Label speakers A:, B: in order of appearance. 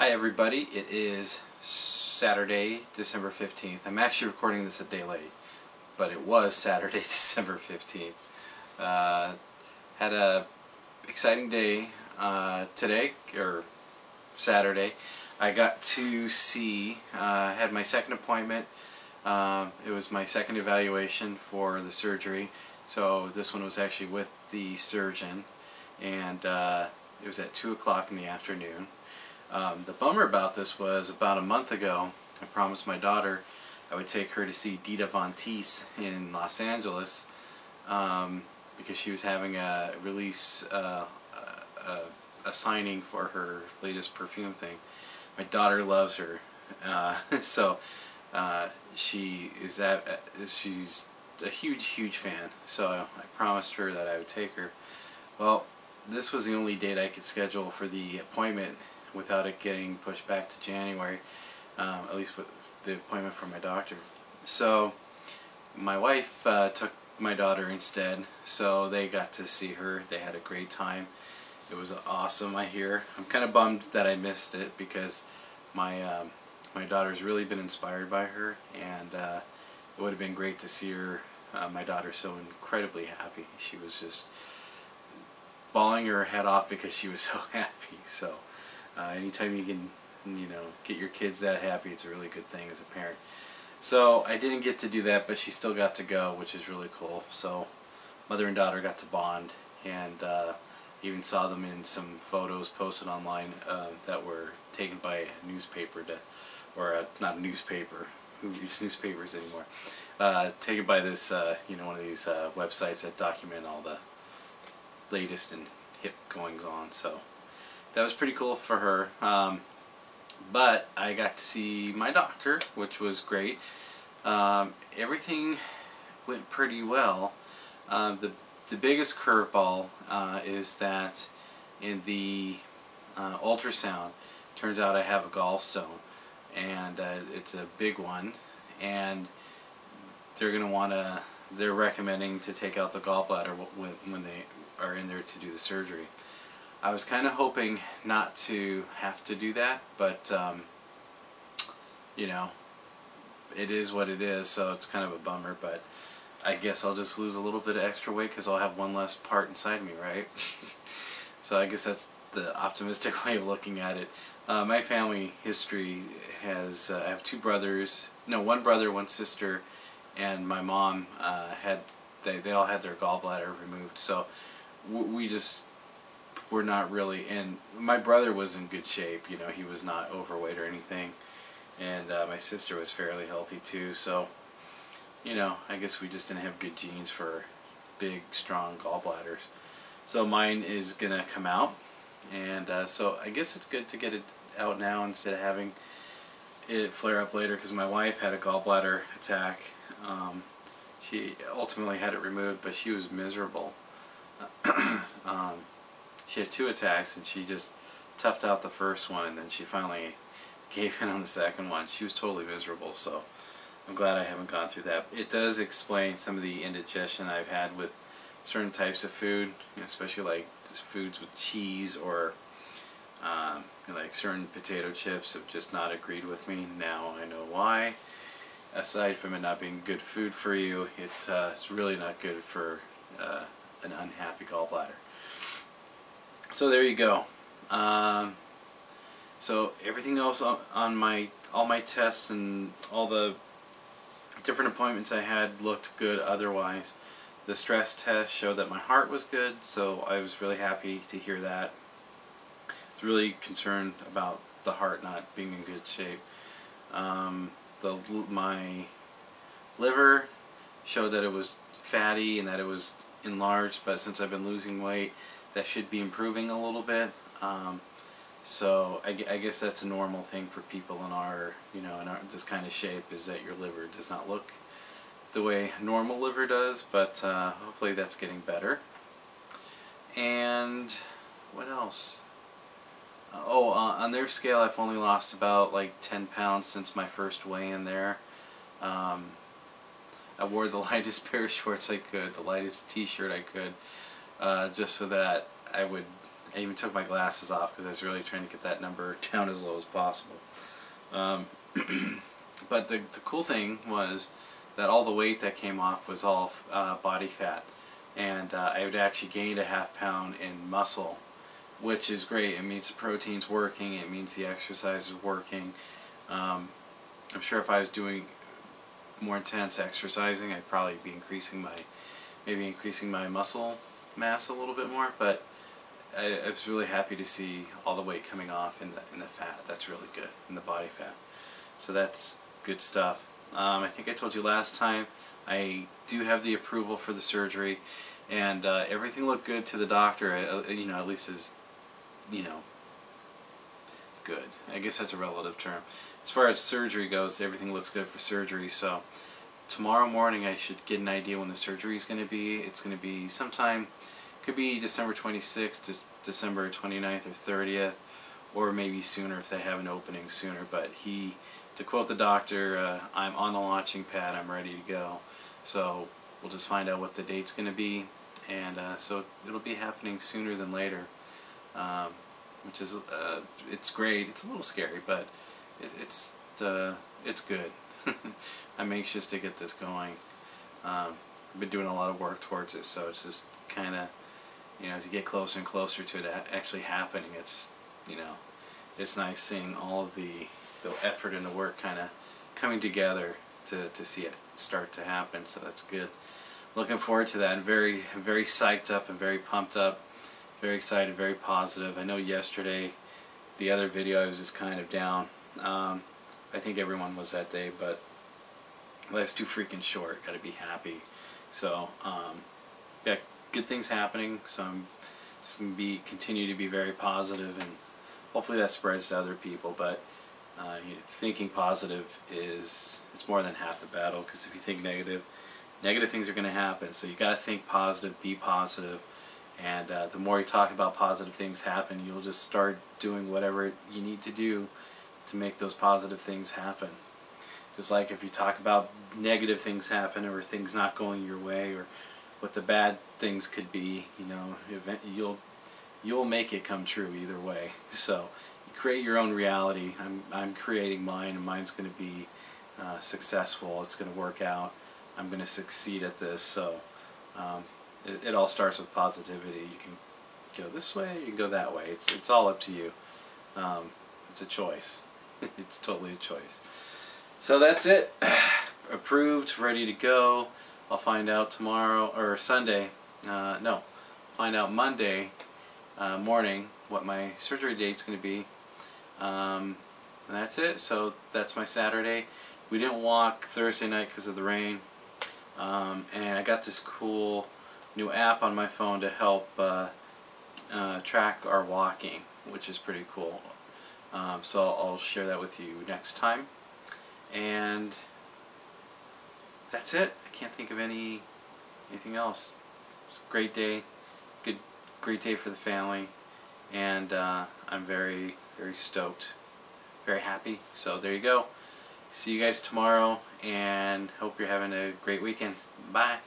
A: Hi everybody, it is Saturday, December 15th. I'm actually recording this a day late, but it was Saturday, December 15th. Uh, had a exciting day uh, today, or Saturday. I got to see, uh, had my second appointment. Um, it was my second evaluation for the surgery, so this one was actually with the surgeon, and uh, it was at 2 o'clock in the afternoon. Um, the bummer about this was about a month ago, I promised my daughter I would take her to see Dita Von Teese in Los Angeles um, because she was having a release, uh, a, a, signing for her latest perfume thing. My daughter loves her, uh, so uh, she is at, she's a huge, huge fan. So I promised her that I would take her. Well, this was the only date I could schedule for the appointment without it getting pushed back to January, um, at least with the appointment for my doctor. So my wife uh, took my daughter instead, so they got to see her. They had a great time. It was awesome, I hear. I'm kind of bummed that I missed it because my um, my daughter's really been inspired by her, and uh, it would have been great to see her, uh, my daughter, so incredibly happy. She was just bawling her head off because she was so happy. So. Uh, anytime you can, you know, get your kids that happy, it's a really good thing as a parent. So I didn't get to do that, but she still got to go, which is really cool. So mother and daughter got to bond, and uh, even saw them in some photos posted online uh, that were taken by a newspaper, to, or a, not a newspaper, who reads newspapers anymore, uh, taken by this, uh, you know, one of these uh, websites that document all the latest and hip goings on. So that was pretty cool for her. Um, but I got to see my doctor, which was great. Um, everything went pretty well. Uh, the the biggest curveball uh, is that in the uh, ultrasound, turns out I have a gallstone, and uh, it's a big one, and they're gonna want to. They're recommending to take out the gallbladder when when they are in there to do the surgery. I was kind of hoping not to have to do that, but um, you know, it is what it is, so it's kind of a bummer, but I guess I'll just lose a little bit of extra weight because I'll have one less part inside me, right? so I guess that's the optimistic way of looking at it. Uh, my family history has, uh, I have two brothers, no, one brother, one sister, and my mom uh, had, they, they all had their gallbladder removed, so we just were not really and my brother was in good shape you know he was not overweight or anything. And uh, my sister was fairly healthy too so you know I guess we just didn't have good genes for big strong gallbladders. So mine is gonna come out. And uh, so I guess it's good to get it out now instead of having it flare up later because my wife had a gallbladder attack. Um, she ultimately had it removed but she was miserable. Um, she had two attacks and she just toughed out the first one and then she finally gave in on the second one. She was totally miserable so I'm glad I haven't gone through that. It does explain some of the indigestion I've had with certain types of food, you know, especially like foods with cheese or um, like certain potato chips have just not agreed with me. Now I know why. Aside from it not being good food for you, it, uh, it's really not good for uh, an unhappy gallbladder. So there you go. Um, so everything else on, my all my tests and all the different appointments I had looked good otherwise. The stress test showed that my heart was good, so I was really happy to hear that. I was really concerned about the heart not being in good shape. Um, the my liver showed that it was fatty and that it was enlarged, but since I've been losing weight, that should be improving a little bit. Um, so I, I, guess that's a normal thing for people in our, you know, in our, this kind of shape is that your liver does not look the way normal liver does, but uh, hopefully that's getting better. And what else? Uh, oh, uh, on their scale, I've only lost about like 10 pounds since my first weigh-in there. Um, I wore the lightest pair of shorts I could, the lightest t-shirt I could, uh, just so that I would I even took my glasses off because I was really trying to get that number down as low as possible. Um, but the, the cool thing was that all the weight that came off was all uh, body fat. And uh, I had actually gained a half pound in muscle, which is great. It means the protein's working, it means the exercise is working. Um, I'm sure if I was doing more intense exercising, I'd probably be increasing my, maybe increasing my muscle mass a little bit more, but I, I was really happy to see all the weight coming off in the, in the fat. That's really good, in the body fat. So that's good stuff. Um, I think I told you last time, I do have the approval for the surgery, and uh, everything looked good to the doctor, uh, you know, at least as, you know, good. I guess that's a relative term. As far as surgery goes, everything looks good for surgery, so tomorrow morning I should get an idea when the surgery is going to be. It's going to be sometime, could be December 26th, to December 29th or 30th, or maybe sooner if they have an opening sooner, but he, to quote the doctor, uh, I'm on the launching pad, I'm ready to go. So we'll just find out what the date's going to be, and uh, so it'll be happening sooner than later. Um, which is uh, it's great. It's a little scary, but it, it's uh, it's good. I'm anxious to get this going. Um, I've been doing a lot of work towards it, so it's just kind of you know as you get closer and closer to it actually happening, it's you know it's nice seeing all of the the effort and the work kind of coming together to to see it start to happen. So that's good. Looking forward to that. I'm very very psyched up and very pumped up very excited, very positive. I know yesterday, the other video, I was just kind of down. Um, I think everyone was that day, but life's too freaking short. Got to be happy. So, um, yeah, good things happening. So I'm just gonna be continue to be very positive, and hopefully that spreads to other people. But uh, you know, thinking positive is it's more than half the battle. Because if you think negative, negative things are to happen. So you got to think positive, be positive and uh, the more you talk about positive things happen, you'll just start doing whatever you need to do to make those positive things happen. Just like if you talk about negative things happen or things not going your way or what the bad things could be, you know, you'll you'll make it come true either way. So you create your own reality. I'm I'm creating mine, and mine's going to be uh, successful. It's going to work out. I'm going to succeed at this. So. Um, it, it all starts with positivity. You can go this way, you can go that way. It's it's all up to you. Um, it's a choice. it's totally a choice. So that's it. Approved, ready to go. I'll find out tomorrow or Sunday. Uh, no, find out Monday uh, morning what my surgery date's going to be. Um, and that's it. So that's my Saturday. We didn't walk Thursday night because of the rain. Um, and I got this cool new app on my phone to help uh, uh, track our walking, which is pretty cool. Um, so I'll share that with you next time. And that's it. I can't think of any anything else. It's a great day, good, great day for the family, and uh, I'm very, very stoked, very happy. So there you go. See you guys tomorrow, and hope you're having a great weekend. Bye.